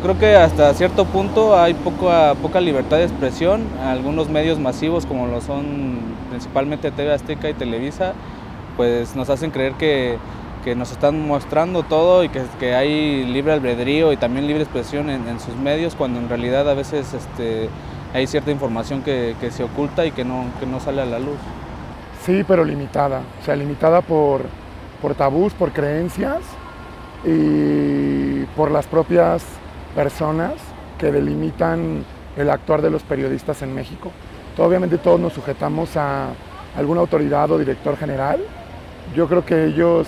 creo que hasta cierto punto hay poca, poca libertad de expresión. Algunos medios masivos como lo son principalmente TV Azteca y Televisa, pues nos hacen creer que, nos están mostrando todo y que, hay libre albedrío y también libre expresión en, sus medios, cuando en realidad a veces este, hay cierta información que, se oculta y que no, que no sale a la luz. Sí, pero limitada, o sea, limitada por, por tabús, por creencias y por las propias personas que delimitan el actuar de los periodistas en México. Obviamente todos nos sujetamos a alguna autoridad o director general. Yo creo que ellos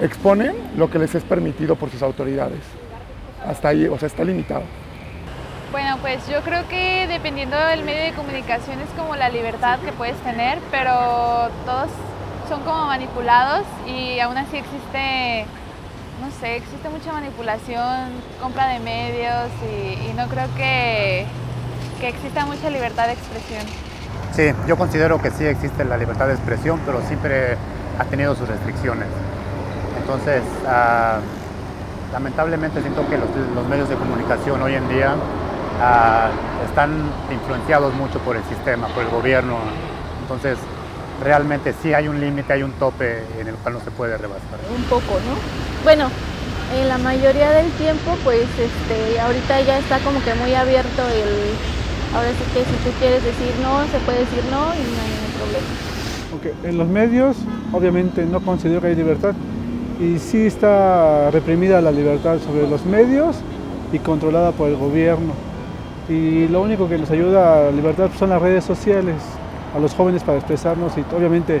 exponen lo que les es permitido por sus autoridades. Hasta ahí, o sea, está limitado. Bueno, pues yo creo que dependiendo del medio de comunicación es como la libertad que puedes tener, pero todos son como manipulados y aún así existe no sé, existe mucha manipulación, compra de medios y, no creo que, que, exista mucha libertad de expresión. Sí, yo considero que sí existe la libertad de expresión, pero siempre ha tenido sus restricciones. Entonces, ah, lamentablemente siento que los, medios de comunicación hoy en día ah, están influenciados mucho por el sistema, por el gobierno. Entonces, realmente sí hay un límite, hay un tope en el cual no se puede rebasar. Un poco, ¿no? Bueno, en la mayoría del tiempo, pues este, ahorita ya está como que muy abierto el. Ahora sí que si tú quieres decir no, se puede decir no y no hay ningún problema. Okay. En los medios, obviamente, no considero que hay libertad y sí está reprimida la libertad sobre los medios y controlada por el gobierno. Y lo único que nos ayuda a la libertad son las redes sociales, a los jóvenes para expresarnos y obviamente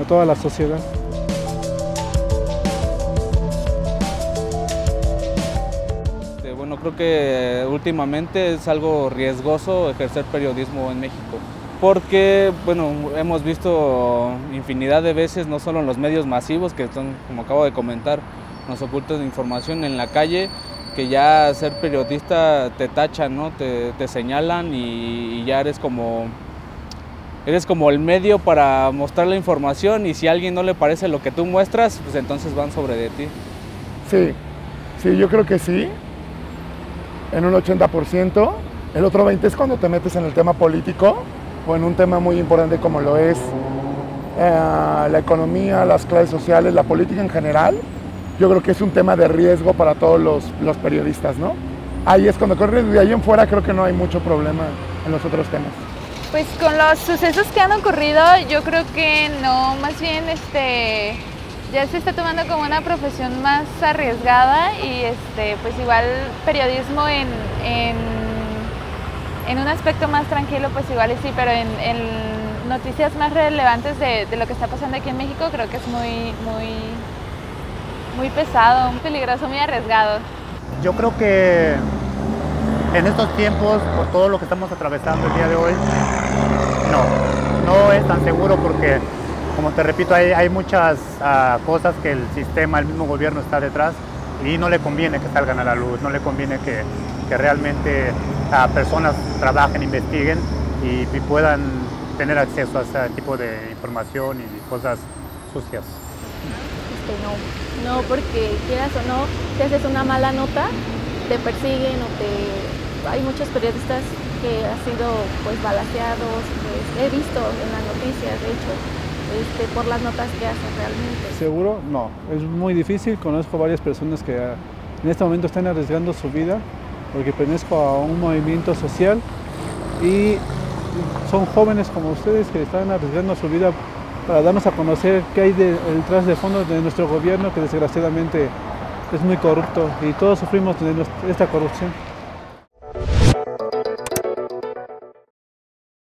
a toda la sociedad. creo que últimamente es algo riesgoso ejercer periodismo en México. Porque, bueno, hemos visto infinidad de veces, no solo en los medios masivos, que son, como acabo de comentar, nos ocultan información en la calle, que ya ser periodista te tachan, ¿no? te, señalan y, ya eres como, eres como el medio para mostrar la información y si a alguien no le parece lo que tú muestras, pues entonces van sobre de ti. Sí, sí, yo creo que sí en un 80%. El otro 20% es cuando te metes en el tema político o en un tema muy importante como lo es eh, la economía, las clases sociales, la política en general. Yo creo que es un tema de riesgo para todos los, periodistas, ¿no? Ahí es cuando corres, de ahí en fuera creo que no hay mucho problema en los otros temas. Pues con los sucesos que han ocurrido, yo creo que no, más bien este ya se está tomando como una profesión más arriesgada y este, pues igual periodismo en, en, un aspecto más tranquilo, pues igual sí, pero en, noticias más relevantes de, lo que está pasando aquí en México creo que es muy, muy, muy pesado, muy peligroso, muy arriesgado. Yo creo que en estos tiempos, por todo lo que estamos atravesando el día de hoy, no, no es tan seguro porque como te repito, hay, muchas ah, cosas que el sistema, el mismo gobierno está detrás y no le conviene que salgan a la luz, no le conviene que, realmente uh, personas trabajen, investiguen y, puedan tener acceso a ese tipo de información y cosas sucias. Este, no, no, porque quieras o no, si haces una mala nota, te persiguen o te... Hay muchos periodistas que han sido pues balaseados, pues, he visto en las noticias, de hecho, este, por las notas que hacen realmente. Seguro, no, es muy difícil. Conozco varias personas que ah, en este momento están arriesgando su vida porque pertenezco a un movimiento social y son jóvenes como ustedes que están arriesgando su vida para darnos a conocer qué hay detrás de fondo de nuestro gobierno que desgraciadamente es muy corrupto y todos sufrimos de esta corrupción.